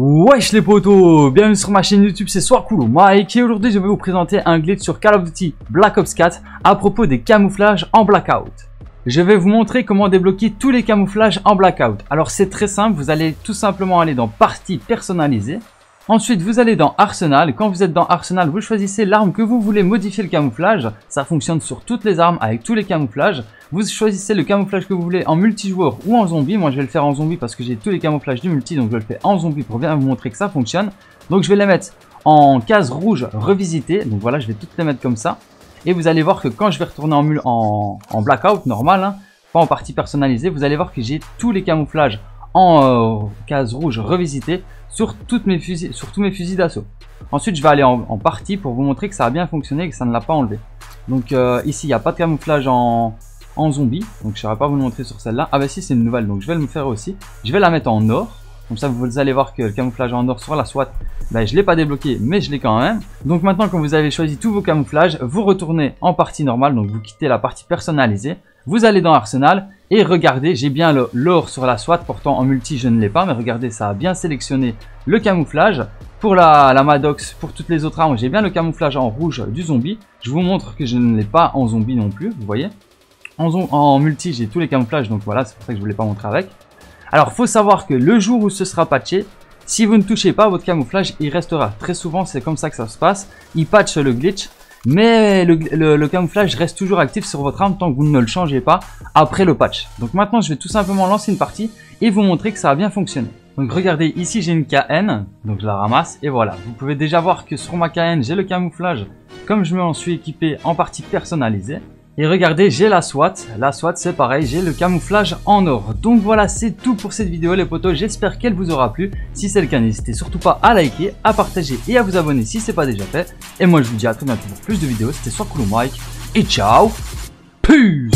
Wesh les potos, bienvenue sur ma chaîne YouTube, c'est Soir Cool Mike et aujourd'hui je vais vous présenter un glitch sur Call of Duty Black Ops 4 à propos des camouflages en blackout. Je vais vous montrer comment débloquer tous les camouflages en blackout. Alors c'est très simple, vous allez tout simplement aller dans partie personnalisée. Ensuite vous allez dans Arsenal, quand vous êtes dans Arsenal vous choisissez l'arme que vous voulez modifier le camouflage. Ça fonctionne sur toutes les armes avec tous les camouflages. Vous choisissez le camouflage que vous voulez en multijoueur ou en zombie. Moi, je vais le faire en zombie parce que j'ai tous les camouflages du multi, donc je le fais en zombie pour bien vous montrer que ça fonctionne. Donc, je vais les mettre en case rouge revisité. Donc voilà, je vais toutes les mettre comme ça. Et vous allez voir que quand je vais retourner en, en, blackout normal, hein, pas en partie personnalisée, vous allez voir que j'ai tous les camouflages en euh, case rouge revisité sur, toutes mes fusils, sur tous mes fusils d'assaut. Ensuite, je vais aller en, partie pour vous montrer que ça a bien fonctionné et que ça ne l'a pas enlevé. Donc euh, ici, il n'y a pas de camouflage en, en zombie. Donc je ne saurais pas vous le montrer sur celle-là. Ah bah si c'est une nouvelle donc je vais le faire aussi. Je vais la mettre en or. Comme ça vous allez voir que le camouflage en or sur la SWAT, ben, je ne l'ai pas débloqué mais je l'ai quand même. Donc maintenant quand vous avez choisi tous vos camouflages, vous retournez en partie normale. Donc vous quittez la partie personnalisée. Vous allez dans Arsenal et regardez, j'ai bien l'or sur la SWAT, pourtant en multi je ne l'ai pas, mais regardez, ça a bien sélectionné le camouflage. Pour la, la pour toutes les autres armes, j'ai bien le camouflage en rouge du zombie. Je vous montre que je ne l'ai pas en zombie non plus, vous voyez. En, multi, j'ai tous les camouflages, donc voilà, c'est pour ça que je ne voulais pas montrer avec. Alors, faut savoir que le jour où ce sera patché, si vous ne touchez pas votre camouflage, il restera. Très souvent, c'est comme ça que ça se passe. Il patch le glitch, mais le, camouflage reste toujours actif sur votre arme tant que vous ne le changez pas après le patch. Donc maintenant, je vais tout simplement lancer une partie et vous montrer que ça a bien fonctionné. Donc regardez, ici j'ai une KN, donc je la ramasse et voilà. Vous pouvez déjà voir que sur ma KN, j'ai le camouflage comme je m'en suis équipé en partie personnalisée. Et regardez, j'ai la SWAT. La SWAT, c'est pareil, j'ai le camouflage en or. Donc voilà, c'est tout pour cette vidéo les potos. J'espère qu'elle vous aura plu. Si c'est le cas, n'hésitez surtout pas à liker, à partager et à vous abonner si c'est pas déjà fait. Et moi, je vous dis à très bientôt pour plus de vidéos. C'était soit cool Mike. Et ciao Peace